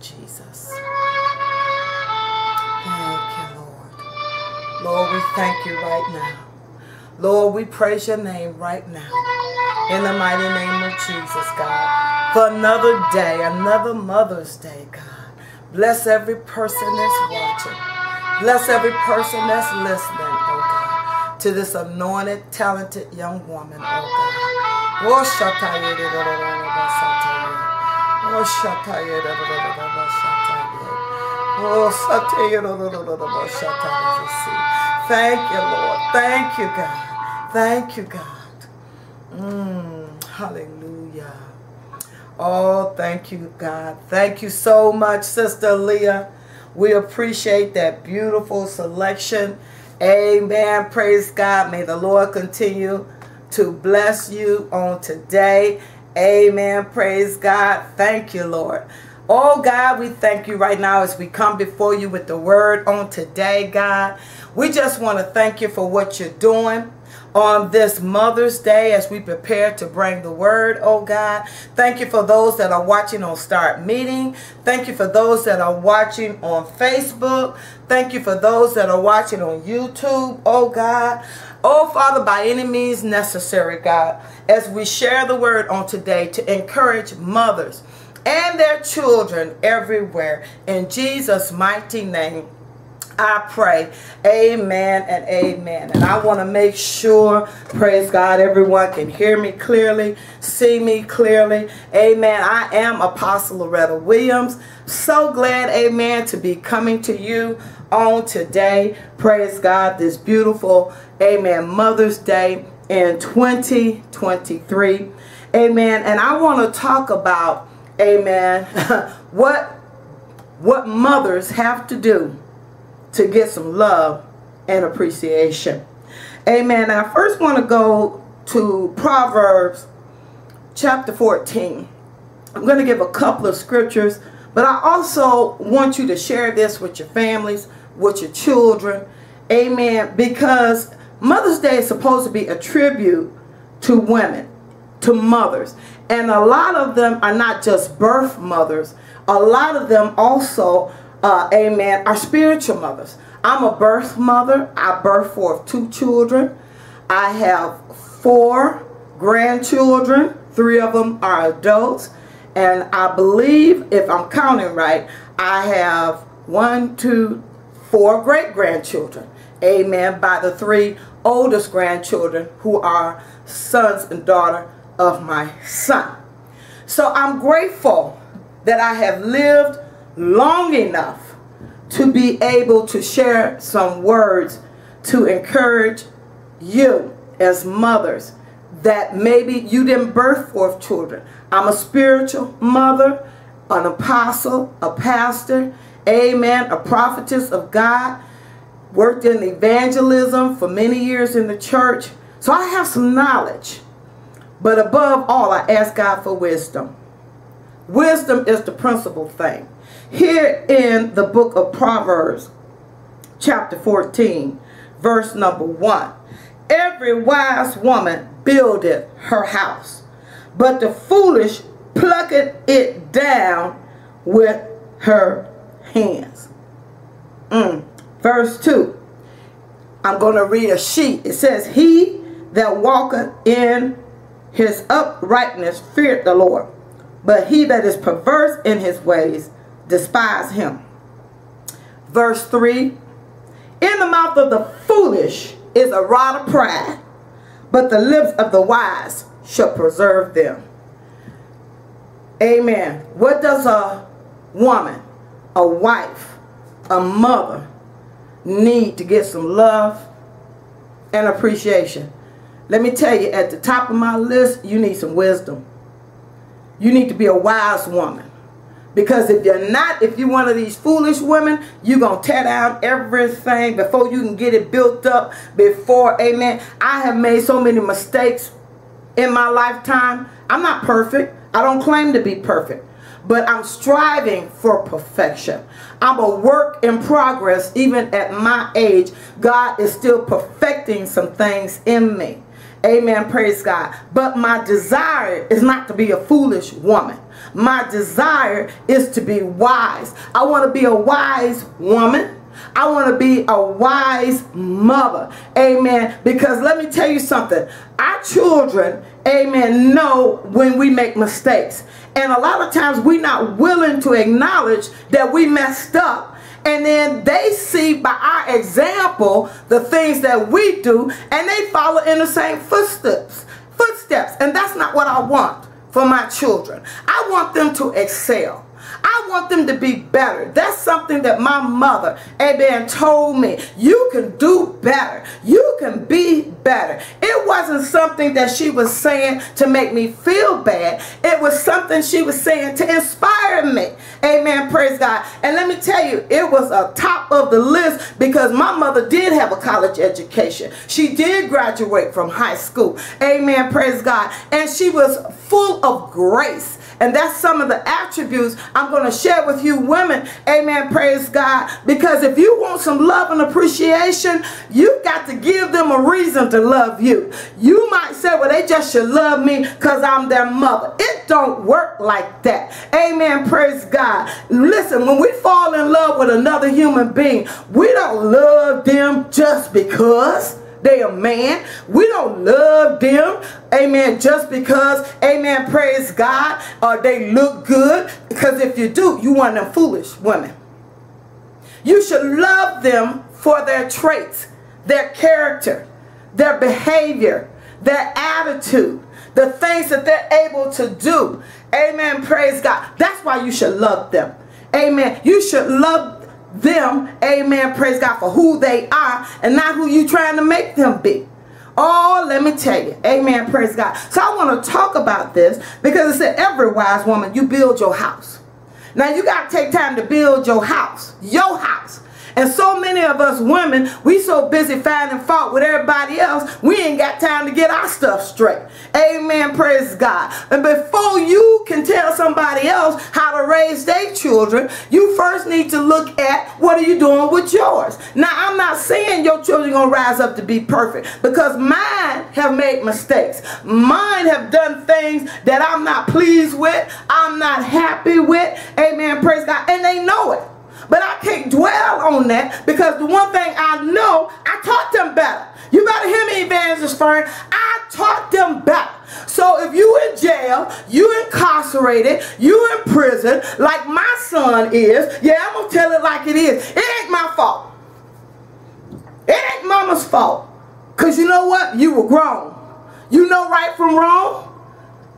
Jesus. Thank you, Lord. Lord, we thank you right now. Lord, we praise your name right now. In the mighty name of Jesus, God. For another day, another Mother's Day, God. Bless every person that's watching. Bless every person that's listening, oh God, to this anointed, talented young woman, oh God. Oh, shataya, da, da, da, da. Oh, shataya, da, da, da, da. Thank you, Lord. Thank you, God. Thank you, God. Mm, hallelujah. Oh, thank you, God. Thank you so much, Sister Leah. We appreciate that beautiful selection. Amen. Praise God. May the Lord continue to bless you on today. Amen. Praise God. Thank you, Lord. Oh God, we thank you right now as we come before you with the word on today, God. We just want to thank you for what you're doing on this Mother's Day as we prepare to bring the word, oh God. Thank you for those that are watching on Start Meeting. Thank you for those that are watching on Facebook. Thank you for those that are watching on YouTube, oh God. Oh Father, by any means necessary, God, as we share the word on today to encourage mothers and their children everywhere. In Jesus' mighty name. I pray. Amen and amen. And I want to make sure, praise God, everyone can hear me clearly, see me clearly. Amen. I am Apostle Loretta Williams. So glad, amen, to be coming to you on today. Praise God, this beautiful, amen, Mother's Day in 2023. Amen. And I want to talk about, amen, what, what mothers have to do to get some love and appreciation. Amen. I first want to go to Proverbs chapter 14. I'm going to give a couple of scriptures, but I also want you to share this with your families, with your children. Amen. Because Mother's Day is supposed to be a tribute to women, to mothers. And a lot of them are not just birth mothers. A lot of them also uh, amen, are spiritual mothers. I'm a birth mother. I birth forth two children. I have four grandchildren. Three of them are adults. And I believe, if I'm counting right, I have one, two, four great-grandchildren. Amen. By the three oldest grandchildren who are sons and daughter of my son. So I'm grateful that I have lived long enough to be able to share some words to encourage you as mothers that maybe you didn't birth forth children. I'm a spiritual mother, an apostle, a pastor, amen, a prophetess of God, worked in evangelism for many years in the church. So I have some knowledge. But above all, I ask God for wisdom. Wisdom is the principal thing. Here in the book of Proverbs, chapter 14, verse number 1. Every wise woman buildeth her house, but the foolish plucketh it down with her hands. Mm. Verse 2. I'm going to read a sheet. It says, He that walketh in his uprightness feared the Lord, but he that is perverse in his ways despise him. Verse 3 In the mouth of the foolish is a rod of pride, but the lips of the wise shall preserve them. Amen. What does a woman, a wife, a mother need to get some love and appreciation? Let me tell you, at the top of my list, you need some wisdom. You need to be a wise woman. Because if you're not, if you're one of these foolish women, you're going to tear down everything before you can get it built up. Before, amen. I have made so many mistakes in my lifetime. I'm not perfect. I don't claim to be perfect. But I'm striving for perfection. I'm a work in progress even at my age. God is still perfecting some things in me. Amen. Praise God. But my desire is not to be a foolish woman. My desire is to be wise. I want to be a wise woman. I want to be a wise mother. Amen. Because let me tell you something. Our children, amen, know when we make mistakes. And a lot of times we're not willing to acknowledge that we messed up and then they see by our example the things that we do and they follow in the same footsteps footsteps and that's not what i want for my children i want them to excel I want them to be better. That's something that my mother, amen, told me. You can do better. You can be better. It wasn't something that she was saying to make me feel bad. It was something she was saying to inspire me. Amen, praise God. And let me tell you, it was a top of the list because my mother did have a college education. She did graduate from high school. Amen, praise God. And she was full of grace. And that's some of the attributes I'm going to share with you women. Amen. Praise God. Because if you want some love and appreciation, you got to give them a reason to love you. You might say, well, they just should love me because I'm their mother. It don't work like that. Amen. Praise God. Listen, when we fall in love with another human being, we don't love them just because they a man. We don't love them, amen, just because, amen, praise God, or they look good. Because if you do, you want them foolish women. You should love them for their traits, their character, their behavior, their attitude, the things that they're able to do. Amen. Praise God. That's why you should love them. Amen. You should love them, amen, praise God, for who they are and not who you trying to make them be. Oh, let me tell you. Amen. Praise God. So I want to talk about this because it said every wise woman, you build your house. Now you got to take time to build your house. Your house. And so many of us women, we so busy finding fault with everybody else, we ain't got time to get our stuff straight. Amen. Praise God. And before you can tell somebody else how to raise their children, you first need to look at what are you doing with yours. Now, I'm not saying your children going to rise up to be perfect because mine have made mistakes. Mine have done things that I'm not pleased with. I'm not happy with. Amen. Praise God. And they know it. But I can't dwell on that because the one thing I know, I taught them better. You better hear me, Evangelist Fern. I taught them better. So if you in jail, you incarcerated, you in prison, like my son is, yeah, I'm going to tell it like it is. It ain't my fault. It ain't mama's fault. Because you know what? You were grown. You know right from wrong.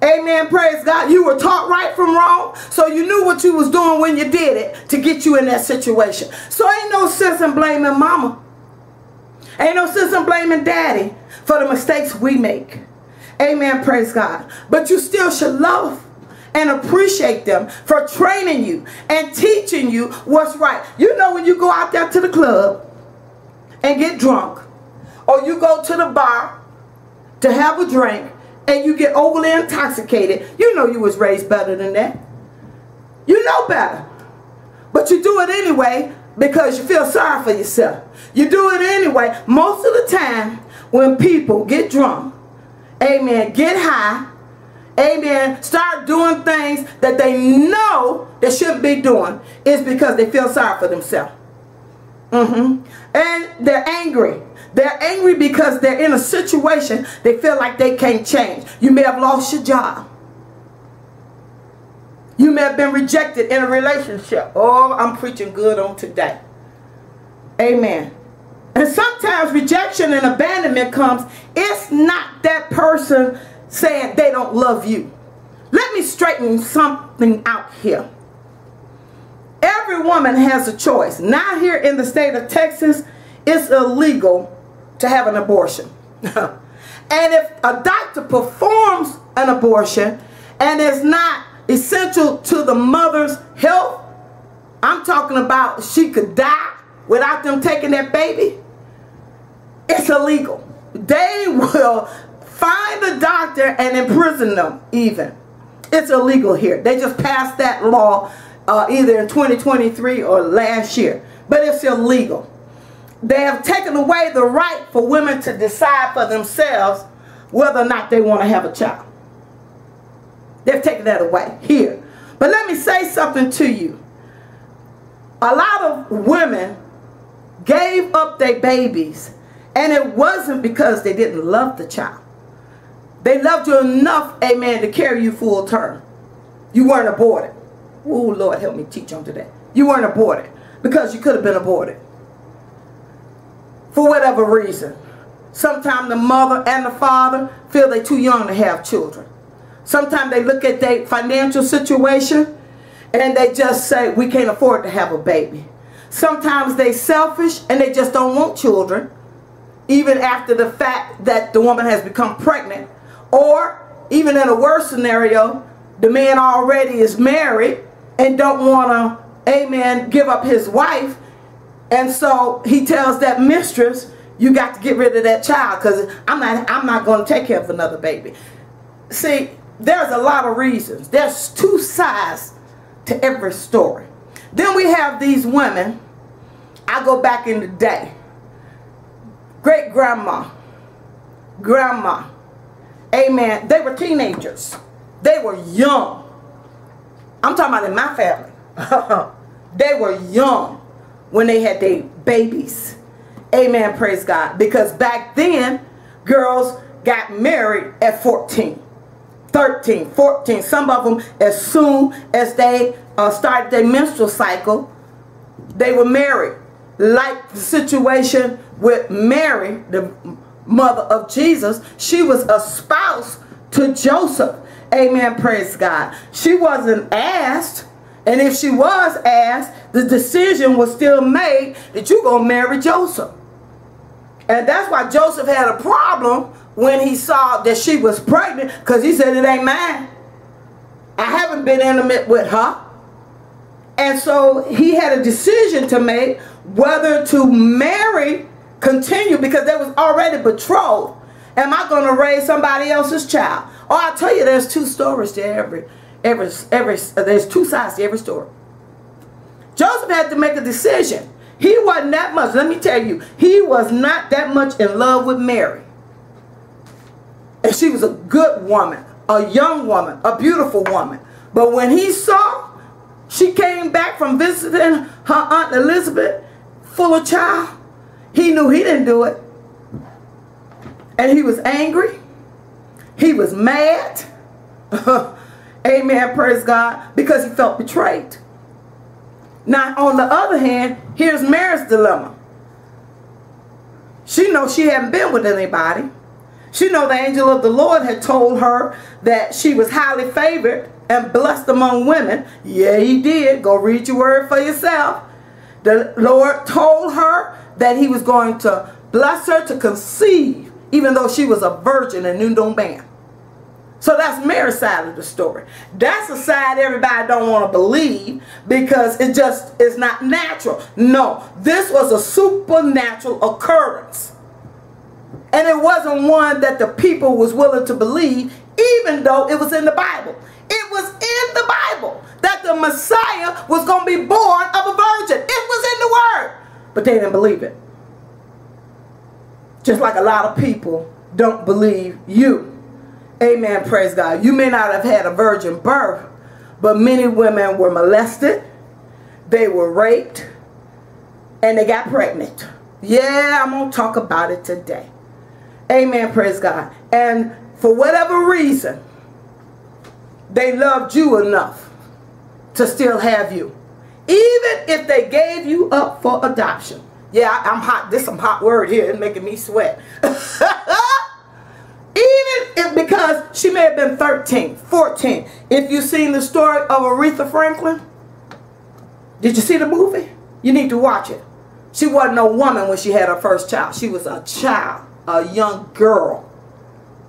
Amen. Praise God. You were taught right from wrong. So you knew what you was doing when you did it to get you in that situation. So ain't no sense in blaming mama. Ain't no sense in blaming daddy for the mistakes we make. Amen. Praise God. But you still should love and appreciate them for training you and teaching you what's right. You know when you go out there to the club and get drunk or you go to the bar to have a drink and you get overly intoxicated, you know you was raised better than that. You know better. But you do it anyway because you feel sorry for yourself. You do it anyway. Most of the time when people get drunk, amen, get high, amen, start doing things that they know they shouldn't be doing, is because they feel sorry for themselves. Mm-hmm. And they're angry. They're angry because they're in a situation they feel like they can't change. You may have lost your job. You may have been rejected in a relationship. Oh, I'm preaching good on today. Amen. And sometimes rejection and abandonment comes. It's not that person saying they don't love you. Let me straighten something out here. Every woman has a choice. Now here in the state of Texas, it's illegal to have an abortion. and if a doctor performs an abortion and is not essential to the mother's health, I'm talking about she could die without them taking that baby, it's illegal. They will find the doctor and imprison them even. It's illegal here. They just passed that law uh, either in 2023 or last year. But it's illegal. They have taken away the right for women to decide for themselves whether or not they want to have a child. They've taken that away here. But let me say something to you. A lot of women gave up their babies, and it wasn't because they didn't love the child. They loved you enough, amen, to carry you full term. You weren't aborted. Oh, Lord, help me teach on today. You weren't aborted because you could have been aborted. For whatever reason. Sometimes the mother and the father feel they're too young to have children. Sometimes they look at their financial situation and they just say, we can't afford to have a baby. Sometimes they're selfish and they just don't want children, even after the fact that the woman has become pregnant. Or even in a worse scenario, the man already is married and don't want to, amen, give up his wife. And so he tells that mistress, you got to get rid of that child because I'm not, I'm not going to take care of another baby. See, there's a lot of reasons. There's two sides to every story. Then we have these women. I go back in the day. Great grandma, grandma, amen. They were teenagers. They were young. I'm talking about in my family. they were young when they had their babies. Amen, praise God. Because back then, girls got married at 14. 13, 14. Some of them, as soon as they uh, started their menstrual cycle, they were married. Like the situation with Mary, the mother of Jesus, she was a spouse to Joseph. Amen, praise God. She wasn't asked, and if she was asked, the decision was still made that you're going to marry Joseph. And that's why Joseph had a problem when he saw that she was pregnant because he said, it ain't mine. I haven't been intimate with her. And so he had a decision to make whether to marry, continue, because they was already betrothed. Am I going to raise somebody else's child? Oh, I tell you, there's two stories to every, every, every, there's two sides to every story. Joseph had to make a decision. He wasn't that much, let me tell you, he was not that much in love with Mary. And she was a good woman, a young woman, a beautiful woman. But when he saw she came back from visiting her Aunt Elizabeth full of child, he knew he didn't do it. And he was angry. He was mad. Amen, praise God, because he felt betrayed. Now, on the other hand, here's Mary's dilemma. She knows she hadn't been with anybody. She know the angel of the Lord had told her that she was highly favored and blessed among women. Yeah, he did. Go read your word for yourself. The Lord told her that he was going to bless her to conceive, even though she was a virgin and knew no man. So that's Mary's side of the story. That's a side everybody don't want to believe because it just is not natural. No, this was a supernatural occurrence. And it wasn't one that the people was willing to believe, even though it was in the Bible. It was in the Bible that the Messiah was going to be born of a virgin. It was in the Word. But they didn't believe it. Just like a lot of people don't believe you. Amen, praise God. You may not have had a virgin birth, but many women were molested, they were raped, and they got pregnant. Yeah, I'm going to talk about it today. Amen. Praise God. And for whatever reason, they loved you enough to still have you. Even if they gave you up for adoption. Yeah, I, am hot. This some hot word here. It's making me sweat. Even if because she may have been 13, 14. If you've seen the story of Aretha Franklin, did you see the movie? You need to watch it. She wasn't no woman when she had her first child. She was a child a young girl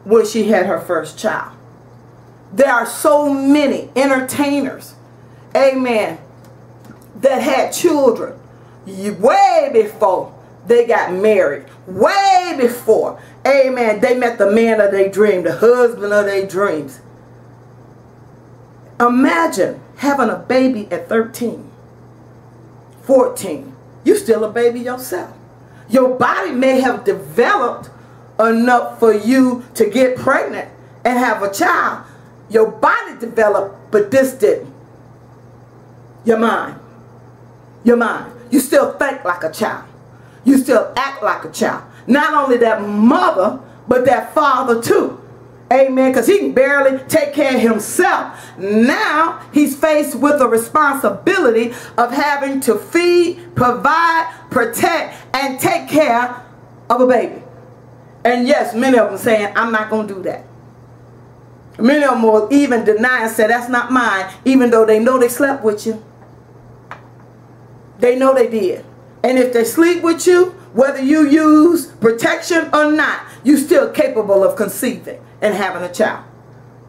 when she had her first child. There are so many entertainers, amen, that had children way before they got married. Way before, amen, they met the man of their dream, the husband of their dreams. Imagine having a baby at 13, 14. You still a baby yourself. Your body may have developed enough for you to get pregnant and have a child. Your body developed, but this didn't. Your mind. Your mind. You still think like a child. You still act like a child. Not only that mother, but that father too. Amen. Because he can barely take care of himself. Now he's faced with the responsibility of having to feed, provide, protect, and take care of a baby. And yes, many of them saying, I'm not going to do that. Many of them will even deny and say, that's not mine, even though they know they slept with you. They know they did. And if they sleep with you, whether you use protection or not, you're still capable of conceiving and having a child.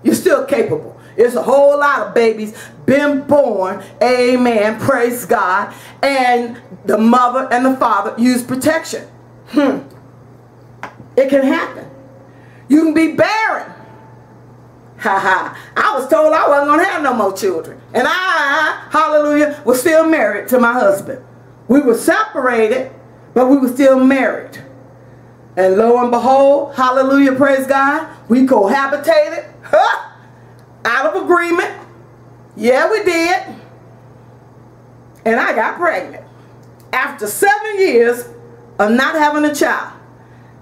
You're still capable. There's a whole lot of babies been born, amen, praise God, and the mother and the father use protection. Hmm. It can happen. You can be barren. Ha ha. I was told I wasn't going to have no more children. And I, hallelujah, was still married to my husband. We were separated, but we were still married. And lo and behold, hallelujah, praise God, we cohabitated huh, out of agreement. Yeah, we did. And I got pregnant. After seven years of not having a child.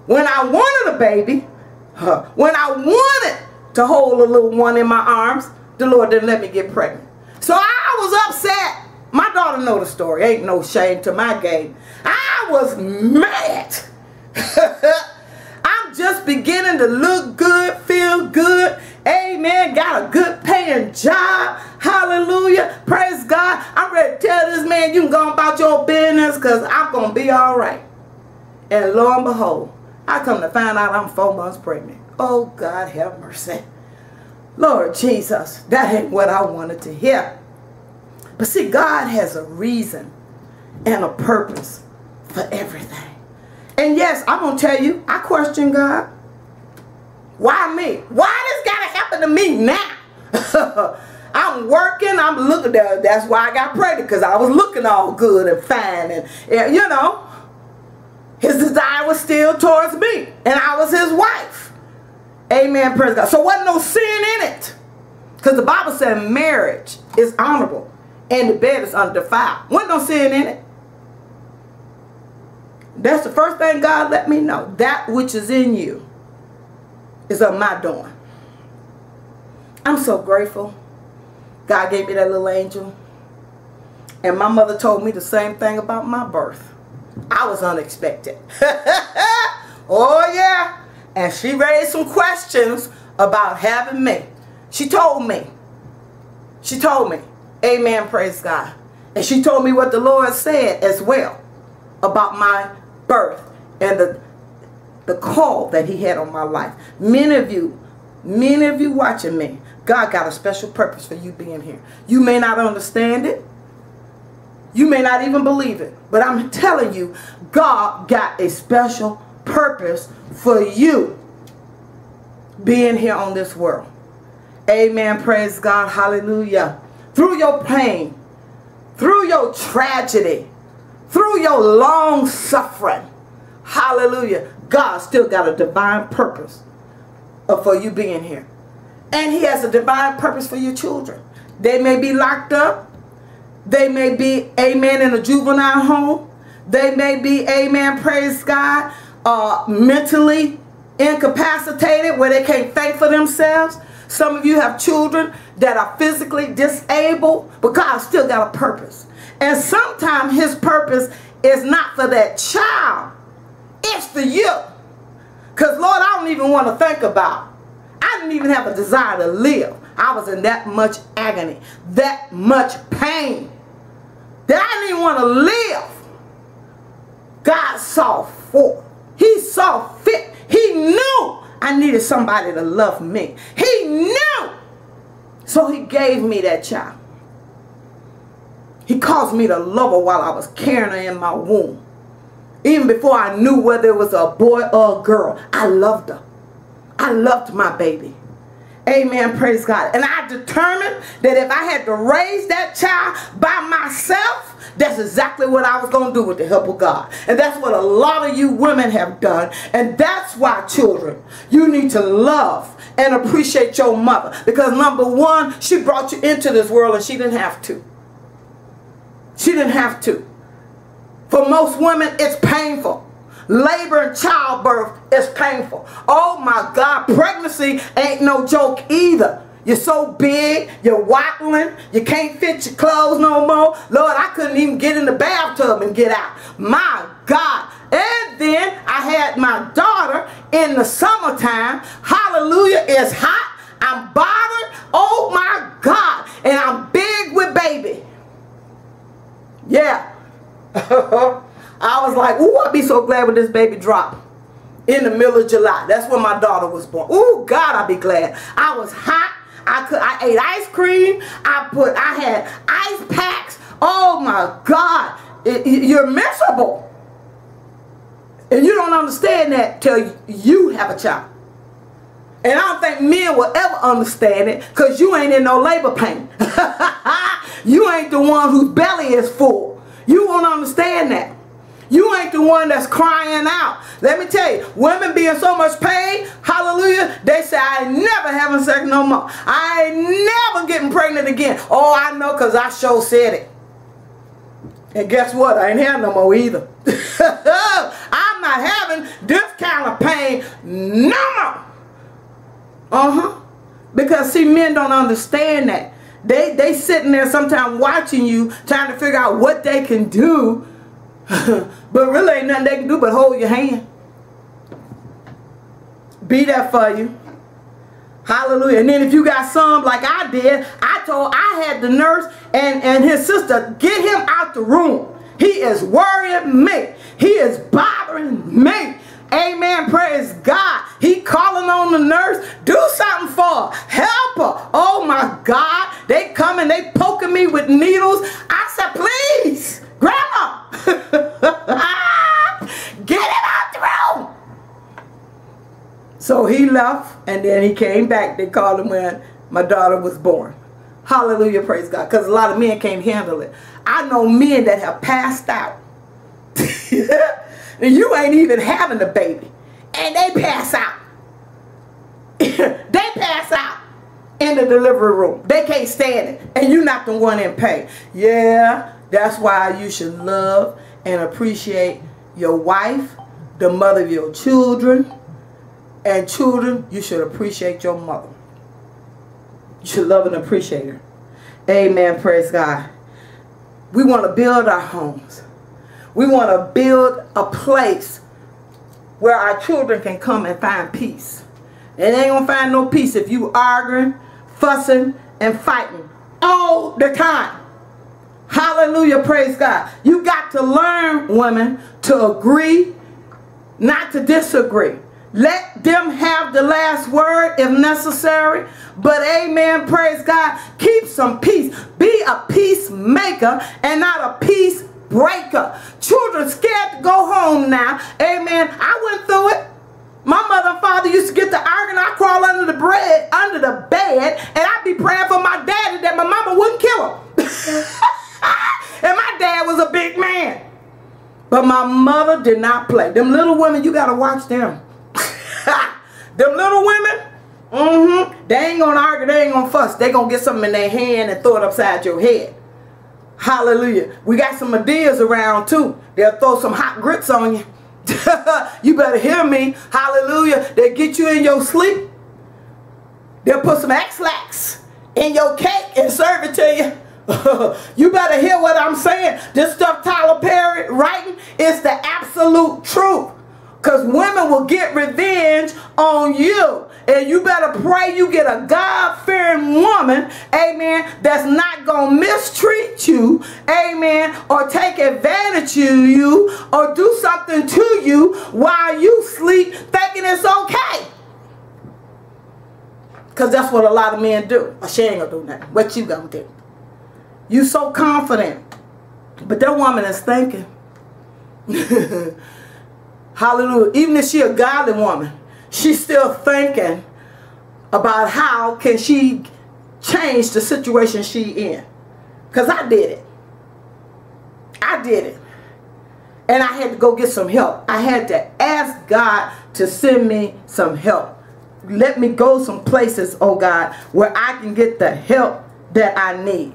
When I wanted a baby, huh, when I wanted to hold a little one in my arms, the Lord didn't let me get pregnant. So I was upset. My daughter know the story. Ain't no shame to my game. I was mad. I'm just beginning to look good, feel good. Amen. Got a good paying job. Hallelujah. Praise God. I'm ready to tell this man you can go about your business because I'm going to be all right. And lo and behold, I come to find out I'm four months pregnant. Oh, God have mercy. Lord Jesus, that ain't what I wanted to hear. But see, God has a reason and a purpose for everything. And yes, I'm going to tell you, I question God. Why me? Why this got to happen to me now? I'm working, I'm looking, that's why I got pregnant, because I was looking all good and fine. And, and, you know, his desire was still towards me. And I was his wife. Amen, praise God. So wasn't no sin in it. Because the Bible said marriage is honorable and the bed is undefiled. Wasn't no sin in it. That's the first thing God let me know. That which is in you is of my doing. I'm so grateful. God gave me that little angel. And my mother told me the same thing about my birth. I was unexpected. oh, yeah. And she raised some questions about having me. She told me. She told me. Amen. Praise God. And she told me what the Lord said as well about my birth and the the call that he had on my life. Many of you, many of you watching me, God got a special purpose for you being here. You may not understand it. You may not even believe it. But I'm telling you, God got a special purpose for you being here on this world. Amen. Praise God. Hallelujah. Through your pain, through your tragedy, through your long suffering. Hallelujah. God still got a divine purpose for you being here. And he has a divine purpose for your children. They may be locked up. They may be, amen, in a juvenile home. They may be, amen, praise God, uh, mentally incapacitated where they can't think for themselves. Some of you have children that are physically disabled, but God still got a purpose. And sometimes his purpose is not for that child. It's for you. Because, Lord, I don't even want to think about. I didn't even have a desire to live. I was in that much agony, that much pain, that I didn't even want to live. God saw for. He saw fit. He knew I needed somebody to love me. He knew. So he gave me that child. He caused me to love her while I was carrying her in my womb. Even before I knew whether it was a boy or a girl, I loved her. I loved my baby. Amen. Praise God. And I determined that if I had to raise that child by myself, That's exactly what I was going to do with the help of God. And that's what a lot of you women have done. And that's why, children, you need to love and appreciate your mother. Because number one, she brought you into this world and she didn't have to. She didn't have to. For most women, it's painful. Labor and childbirth is painful. Oh my God, pregnancy ain't no joke either. You're so big, you're waddling, you can't fit your clothes no more. Lord, I couldn't even get in the bathtub and get out. My God. And then I had my daughter in the summertime. Hallelujah, it's hot. I'm bothered. Oh my God. And I'm big with baby. Yeah. I was like, ooh, I'd be so glad when this baby dropped in the middle of July. That's when my daughter was born. Ooh, God, I'd be glad. I was hot. I could. I ate ice cream. I put. I had ice packs. Oh my God, it, you're miserable, and you don't understand that till you have a child. And I don't think men will ever understand it because you ain't in no labor pain. you ain't the one whose belly is full. You won't understand that. You ain't the one that's crying out. Let me tell you, women be in so much pain, hallelujah, they say, I ain't never having sex no more. I ain't never getting pregnant again. Oh, I know because I sure said it. And guess what? I ain't having no more either. I'm not having this kind of pain no more. Uh-huh. Because see, men don't understand that. They they sitting there sometimes watching you, trying to figure out what they can do but really ain't nothing they can do but hold your hand. Be there for you. Hallelujah. And then if you got some like I did, I told I had the nurse and, and his sister get him out the room. He is worrying me. He is bothering me. Amen. Praise God. He calling on the nurse. Do something for her. Help her. Oh my God. They coming. They poking me with needles. I said, please. Grandma! Get him out the room! So he left and then he came back. They called him when my daughter was born. Hallelujah, praise God. Because a lot of men can't handle it. I know men that have passed out. and you ain't even having a baby. And they pass out. they pass out in the delivery room. They can't stand it. And you're not the one in pain. Yeah, that's why you should love and appreciate your wife, the mother of your children, and children, you should appreciate your mother. You should love and appreciate her. Amen. Praise God. We want to build our homes. We want to build a place where our children can come and find peace. And they ain't going to find no peace if you arguing, fussing, and fighting all the time. Hallelujah, praise God. You got to learn, women, to agree, not to disagree. Let them have the last word if necessary. But amen, praise God. Keep some peace. Be a peacemaker and not a peace breaker. Children scared to go home now. Amen. I went through it. My mother and father used to get to arguing. I crawl under the bread, under the bed, and I'd be praying for my daddy that my mama wouldn't kill him. and my dad was a big man. But my mother did not play. Them little women, you got to watch them. Them little women, mm-hmm, they ain't to argue. They ain't to fuss. They to get something in their hand and throw it upside your head. Hallelujah. We got some ideas around too. They'll throw some hot grits on you. you better hear me. Hallelujah. They'll get you in your sleep. They'll put some Ex-Lax in your cake and serve it to you. you better hear what I'm saying. This stuff Tyler Perry writing is the absolute truth. Because women will get revenge on you. And you better pray you get a God-fearing woman, amen, that's not going to mistreat you, amen, or take advantage of you or do something to you while you sleep thinking it's okay. Because that's what a lot of men do. Or she ain't going to do nothing. What you going to do? You so confident. But that woman is thinking. Hallelujah. Even if she a godly woman, she's still thinking about how can she change the situation she in. Because I did it. I did it. And I had to go get some help. I had to ask God to send me some help. Let me go some places, oh God, where I can get the help that I need.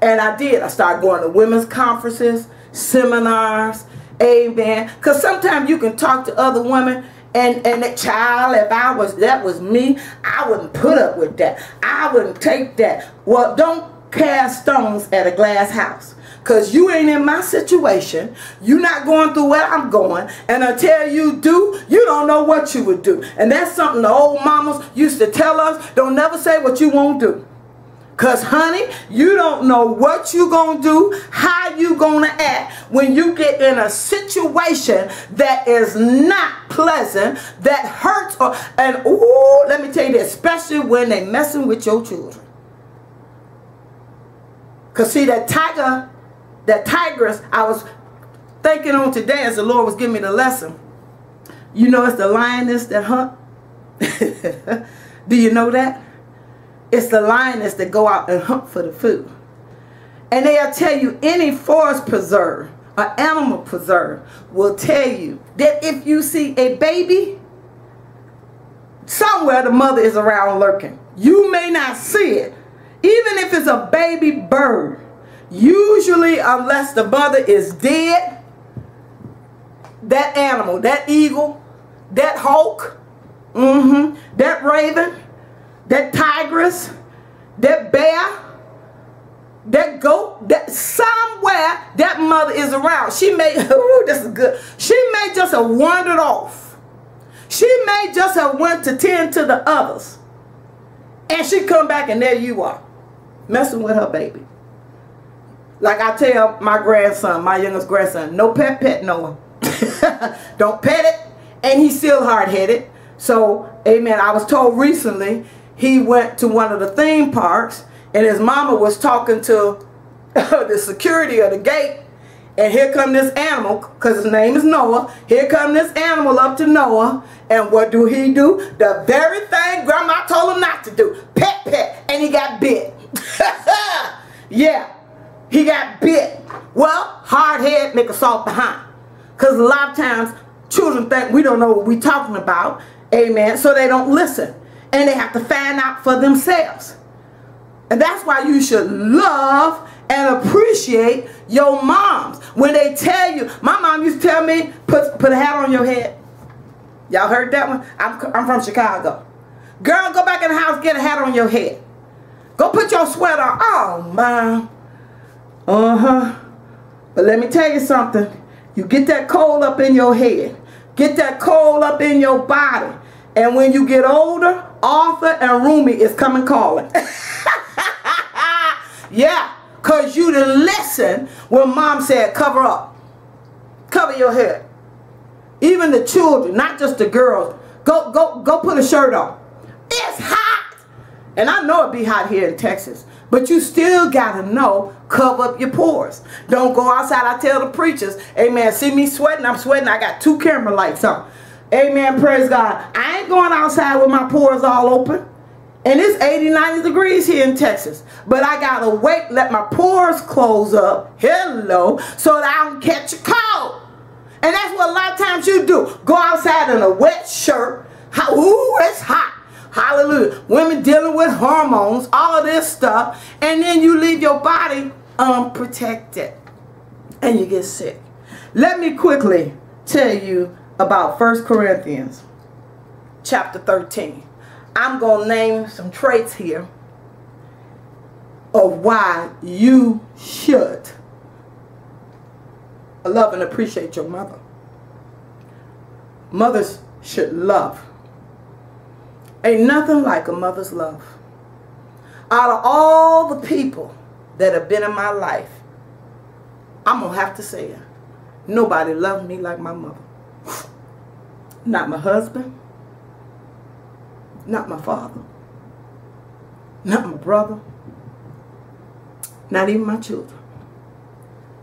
And I did. I started going to women's conferences, seminars, amen. Because sometimes you can talk to other women and and that child, if I was that was me, I wouldn't put up with that. I wouldn't take that. Well, don't cast stones at a glass house. Cause you ain't in my situation. You're not going through what I'm going. And until you do, you don't know what you would do. And that's something the old mamas used to tell us. Don't never say what you won't do. Because, honey, you don't know what you're going to do, how you going to act when you get in a situation that is not pleasant, that hurts. Or, and, ooh, let me tell you this, especially when they messing with your children. Because, see, that tiger, that tigress, I was thinking on today as the Lord was giving me the lesson. You know it's the lioness that hunt? do you know that? It's the lioness that go out and hunt for the food. And they'll tell you any forest preserve, or animal preserve, will tell you that if you see a baby, somewhere the mother is around lurking. You may not see it. Even if it's a baby bird, usually unless the mother is dead, that animal, that eagle, that hawk, mm-hmm, that raven, that tigress, that bear, that goat, that somewhere that mother is around. She may, ooh, this is good. She may just have wandered off. She may just have went to tend to the others. And she come back and there you are, messing with her baby. Like I tell my grandson, my youngest grandson, no pet pet Noah. Don't pet it. And he's still hard-headed. So, amen, I was told recently he went to one of the theme parks and his mama was talking to the security of the gate and here come this animal because his name is Noah. Here come this animal up to Noah and what do he do? The very thing grandma told him not to do. Pet pet and he got bit. Yeah he got bit. Well hard head make a soft behind because a lot of times children think we don't know what we're talking about. Amen. So they don't listen and they have to find out for themselves. And that's why you should love and appreciate your moms. When they tell you, my mom used to tell me, put, put a hat on your head. Y'all heard that one? I'm, I'm from Chicago. Girl, go back in the house, get a hat on your head. Go put your sweater on. Oh, mom. Uh-huh. But let me tell you something. You get that cold up in your head. Get that cold up in your body. And when you get older, Arthur and Rumi is coming calling. yeah, because you didn't listen when mom said cover up. Cover your head. Even the children, not just the girls. Go, go, go put a shirt on. It's hot. And I know it be hot here in Texas. But you still got to know, cover up your pores. Don't go outside. I tell the preachers, amen, see me sweating, I'm sweating. I got two camera lights on. Amen. Praise God. I ain't going outside with my pores all open. And it's 80, 90 degrees here in Texas. But I got to wait, let my pores close up. Hello. So that I don't catch a cold. And that's what a lot of times you do. Go outside in a wet shirt. Ooh, it's hot. Hallelujah. Women dealing with hormones, all of this stuff. And then you leave your body unprotected. And you get sick. Let me quickly tell you about 1 Corinthians chapter 13. I'm going to name some traits here of why you should love and appreciate your mother. Mothers should love. Ain't nothing like a mother's love. Out of all the people that have been in my life, I'm going to have to say it. Nobody loved me like my mother. Not my husband. Not my father. Not my brother. Not even my children.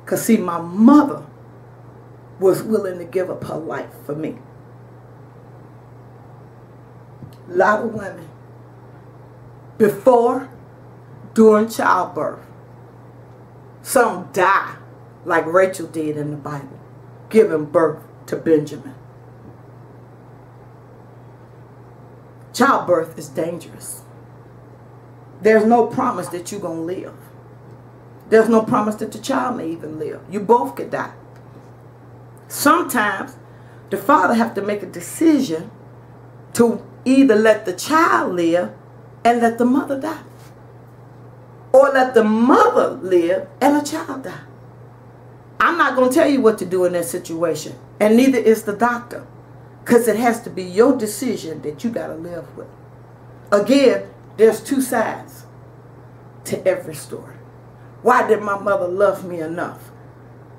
Because see, my mother was willing to give up her life for me. A lot of women, before, during childbirth, some die like Rachel did in the Bible, giving birth to Benjamin. Childbirth is dangerous. There's no promise that you're going to live. There's no promise that the child may even live. You both could die. Sometimes the father have to make a decision to either let the child live and let the mother die. Or let the mother live and the child die. I'm not going to tell you what to do in that situation. And neither is the doctor. Because it has to be your decision that you got to live with. Again, there's two sides to every story. Why did my mother love me enough?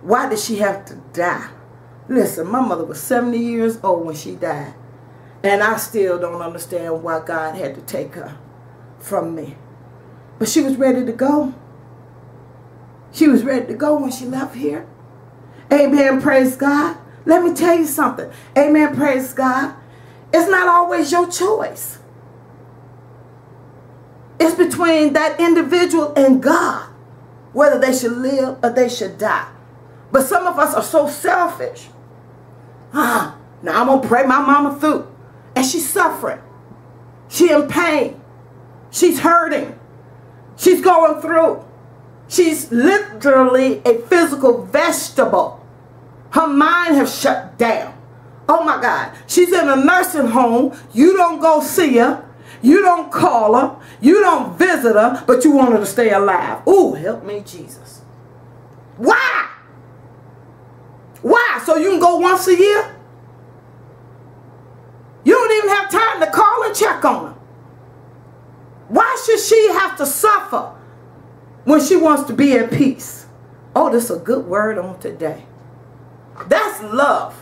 Why did she have to die? Listen, my mother was 70 years old when she died. And I still don't understand why God had to take her from me. But she was ready to go. She was ready to go when she left here. Amen. Praise God. Let me tell you something. Amen. Praise God. It's not always your choice. It's between that individual and God whether they should live or they should die. But some of us are so selfish. Ah, now I'm going to pray my mama through. And she's suffering. She in pain. She's hurting. She's going through. She's literally a physical vegetable. Her mind has shut down. Oh my God. She's in a nursing home. You don't go see her. You don't call her. You don't visit her, but you want her to stay alive. Ooh, help me, Jesus. Why? Why? So you can go once a year? You don't even have time to call and check on her. Why should she have to suffer when she wants to be at peace? Oh, this is a good word on today. That's love.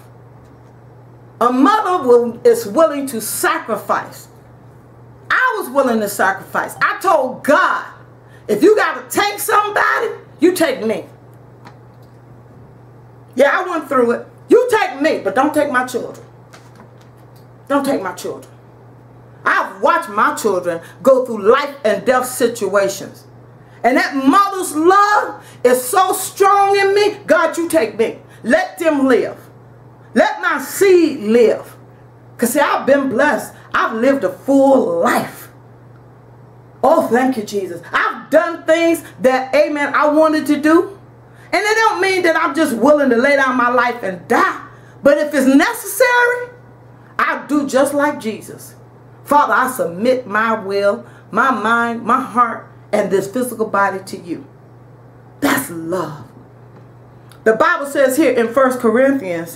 A mother will, is willing to sacrifice I was willing to sacrifice. I told God, if you got to take somebody, you take me. Yeah, I went through it. You take me, but don't take my children. Don't take my children. I've watched my children go through life and death situations. And that mother's love is so strong in me. God, you take me. Let them live. Let my seed live. Because see, I've been blessed. I've lived a full life. Oh, thank you, Jesus. I've done things that, amen, I wanted to do. And it don't mean that I'm just willing to lay down my life and die. But if it's necessary, I'll do just like Jesus. Father, I submit my will, my mind, my heart, and this physical body to you. That's love. The Bible says here in 1 Corinthians